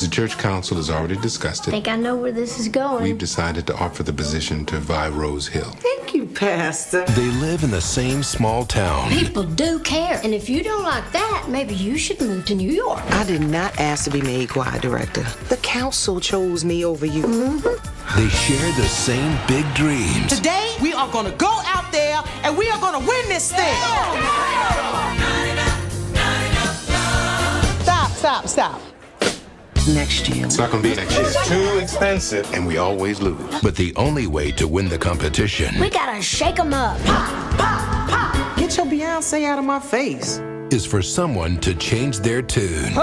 The church council has already discussed it. I think I know where this is going. We've decided to offer the position to Vi Rose Hill. Thank you, Pastor. They live in the same small town. People do care. And if you don't like that, maybe you should move to New York. I did not ask to be made choir director. The council chose me over you. Mm-hmm. They share the same big dreams. Today, we are going to go out there and we are going to win this thing. Stop, stop, stop. Next year. It's not going to be next year. It's too expensive. And we always lose. But the only way to win the competition We gotta shake them up. Get your Beyonce out of my face. is for someone to change their tune. Oh,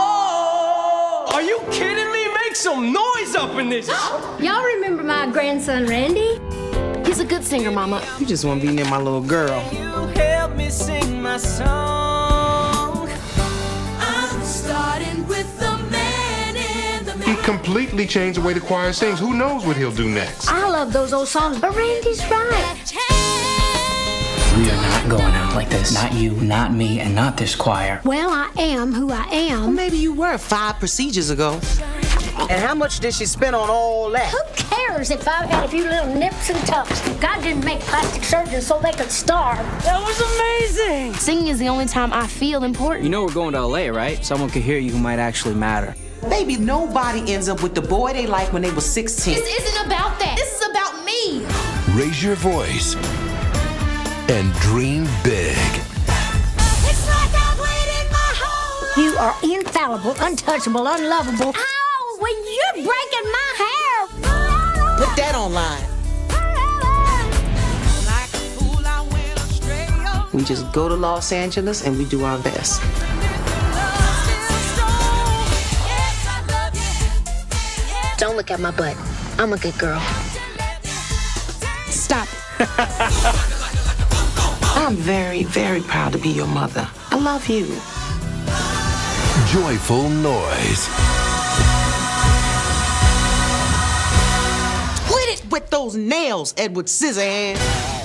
oh, oh. Are you kidding me? Make some noise up in this. Y'all remember my grandson Randy? He's a good singer, Mama. You just want to be near my little girl. You help me sing my song. Completely changed the way the choir sings. Who knows what he'll do next? I love those old songs, but Randy's right. We are not going out like this. Not you, not me, and not this choir. Well, I am who I Well, am. maybe you were five procedures ago. And how much did she spend on all that? Who cares if I had a few little nips and tucks? God didn't make plastic surgeons so they could starve. That was amazing. Singing is the only time I feel important. You know we're going to LA, right? Someone could hear you who might actually matter. Baby, nobody ends up with the boy they like when they were 16. This isn't about that. This is about me. Raise your voice and dream big. It's like I've waited my whole life. You are infallible, untouchable, unlovable. Ow! When you're breaking my hair! Put that online. Like a fool, I went astray. Oh, We just go to Los Angeles and we do our best. Look at my butt. I'm a good girl. Stop. I'm very, very proud to be your mother. I love you. Joyful noise. Quit it with those nails, Edward Scissorhands.